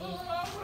Oh,